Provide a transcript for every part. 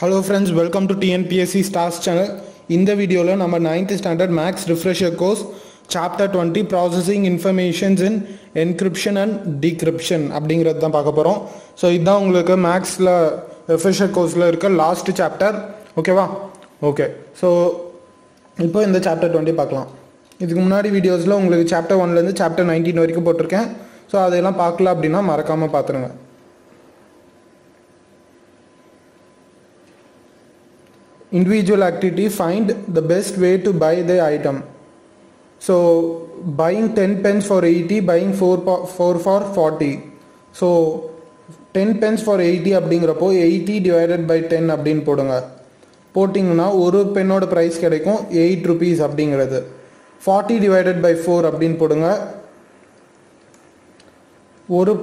Hello friends welcome to TNPSC stars channel இந்த வீடியோவில் நம்ம ninth standard maths refresher course chapter twenty processing informations in encryption and decryption அப்படிங்கிறது தான் பார்க்க போகிறோம் ஸோ இதுதான் உங்களுக்கு மேக்ஸில் ரிஃப்ரெஷர் கோர்ஸில் இருக்க லாஸ்ட் சாப்டர் ஓகேவா ஓகே ஸோ இப்போ இந்த சாப்டர் டுவெண்ட்டி பார்க்கலாம். இதுக்கு முன்னாடி வீடியோஸில் உங்களுக்கு சாப்டர் ஒன்லேருந்து சாப்டர் நைன்டீன் வரைக்கும் போட்டிருக்கேன். ஸோ அதையெல்லாம் பார்க்கல அப்படின்னா மறக்காமல் பார்த்துருங்க. Individual activity find the best way to buy the item. So buying 10 pence for 80 buying 4 po- 4 for 40 so 10 pence for 80 அப்படிங்கிறப்போ எயிட்டி டிவைடட் பை டென் அப்படின்னு போடுங்க. போட்டிங்கன்னா ஒரு பெண்ணோட ப்ரைஸ் கிடைக்கும் எயிட் ருபீஸ் அப்படிங்கிறது. ஃபார்ட்டி டிவைடட் பை ஃபோர் அப்படின்னு போடுங்க. ஒரு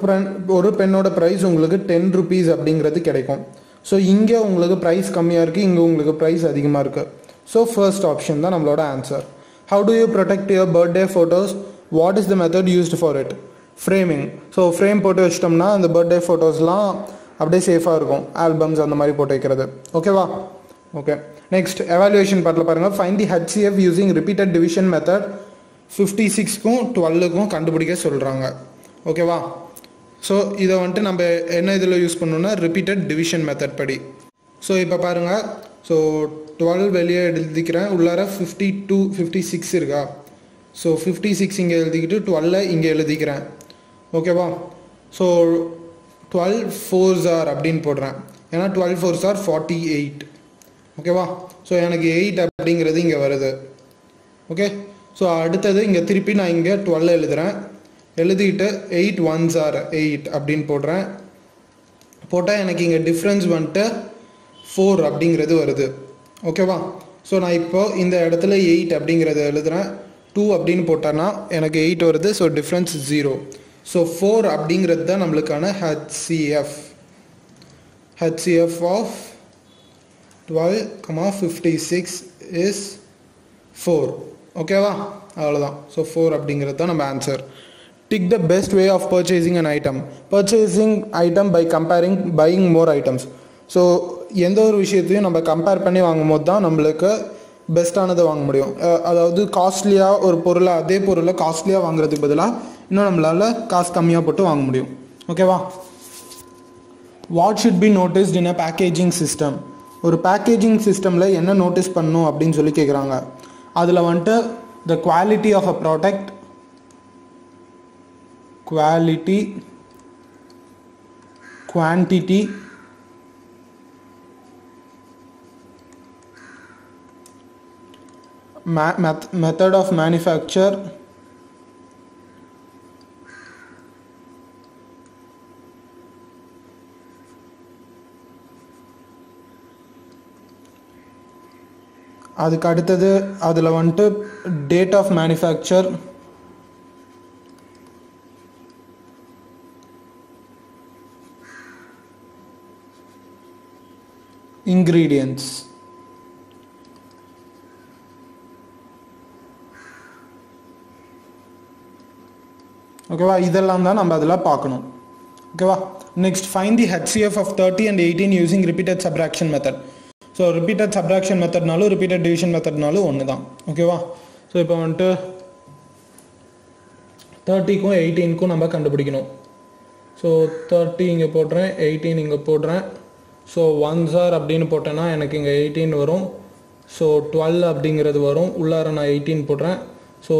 ஒரு பெண்ணோட ப்ரைஸ் உங்களுக்கு டென் ருபீஸ் அப்படிங்கிறது கிடைக்கும். ஸோ இங்கே உங்களுக்கு ப்ரைஸ் கம்மியாக இருக்குது இங்கே உங்களுக்கு ப்ரைஸ் அதிகமாக இருக்குது ஸோ ஃபர்ஸ்ட் ஆப்ஷன் தான் நம்மளோட answer how do you protect your birthday photos what is the method used for it framing so frame போட்டு வச்சிட்டோம்னா அந்த பர்த்டே ஃபோட்டோஸ்லாம் அப்படியே சேஃபாக இருக்கும். ஆல்பம்ஸ் அந்த மாதிரி போட்டு வைக்கிறது. ஓகேவா ஓகே நெக்ஸ்ட் எவாலுவேஷன் பார்ட்டில் பாருங்கள் find the HCF using repeated division method fifty சிக்ஸ்க்கும் டுவெல்லுக்கும் கண்டுபிடிக்க சொல்கிறாங்க ஓகேவா ஸோ இதை வந்துட்டு நம்ம என்ன இதில் யூஸ் பண்ணணும்னா ரிப்பீட்டட் டிவிஷன் மெத்தட் படி. ஸோ இப்போ பாருங்கள் ஸோ டுவெல் வெளியே எழுதிக்கிறேன். உள்ளார ஃபிஃப்டி டூ ஃபிஃப்டி சிக்ஸ் இருக்கா? ஸோ ஃபிஃப்டி சிக்ஸ் இங்கே எழுதிக்கிட்டு டுவெல்ல இங்கே எழுதிக்கிறேன். ஓகேவா ஸோ டுவெல் ஃபோர் ஆர் அப்படின்னு போடுறேன். ஏன்னா twelve four are forty eight ஓகேவா ஸோ எனக்கு எயிட் அப்படிங்கிறது இங்கே வருது. ஓகே ஸோ அடுத்தது இங்கே திருப்பி நான் இங்கே டுவெல் எழுதுகிறேன் எழுதிட்டு எயிட் ஒன்ஸ் ஆர் எயிட் அப்படின்னு போடுறேன். போட்டால் எனக்கு இங்கே டிஃப்ரென்ஸ் வந்துட்டு ஃபோர் அப்படிங்கிறது வருது. ஓகேவா ஸோ நான் இப்போது இந்த இடத்துல எயிட் அப்படிங்கிறத எழுதுகிறேன் டூ அப்படின்னு போட்டேன்னா எனக்கு எயிட் வருது so difference zero so four அப்படிங்கிறது தான் நம்மளுக்கான HCF HCF of twelve comma fifty six is four ஓகேவா அவ்வளோதான் ஸோ ஃபோர் அப்படிங்கிறது தான் நம்ம answer tick the best way of purchasing an item purchasing item by comparing buying more items so எந்த ஒரு விஷயத்தையும் நம்ம கம்பேர் பண்ணி வாங்கும் போது தான் நம்மளுக்கு பெஸ்ட்டானதை வாங்க முடியும். அதாவது காஸ்ட்லியாக ஒரு பொருளை அதே பொருளை காஸ்ட்லியாக வாங்குறதுக்கு பதிலாக இன்னும் நம்மளால் காசு கம்மியாக போட்டு வாங்க முடியும். ஓகேவா what should be noticed in a packaging system ஒரு பேக்கேஜிங் சிஸ்டமில் என்ன நோட்டீஸ் பண்ணும் அப்படின்னு சொல்லி கேட்குறாங்க அதில் வந்துட்டு the quality of a product quality quantity method of manufacture அதுக்கு அடுத்தது அதில் வந்துட்டு டேட் ஆஃப் மேனுஃபேக்சர் இன்க்ரீடியன்ட்ஸ் ஓகேவா இதெல்லாம் தான் நம்ம அதில் பார்க்கணும். ஓகேவா next find the HCF of thirty and eighteen using repeated subtraction method so repeated subtraction மெத்தட்னாலும் repeated division மெத்தட்னாலும் ஒன்று தான் ஓகேவா ஸோ இப்போ வந்துட்டு தேர்ட்டிக்கும் எயிட்டீனுக்கும் நம்ம கண்டுபிடிக்கணும். ஸோ தேர்ட்டி இங்கே போடுறேன் எயிட்டீன் இங்கே போடுறேன். ஸோ ஒன் சார் அப்படின்னு போட்டேன்னா எனக்கு இங்கே எயிட்டீன் வரும். ஸோ டுவெல் அப்படிங்கிறது வரும். உள்ளார நான் எயிட்டீன் போடுறேன். ஸோ